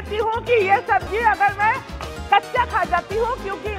रहती हूँ कि ये सब्ज़ी अगर मैं कच्चा खा जाती हूँ क्योंकि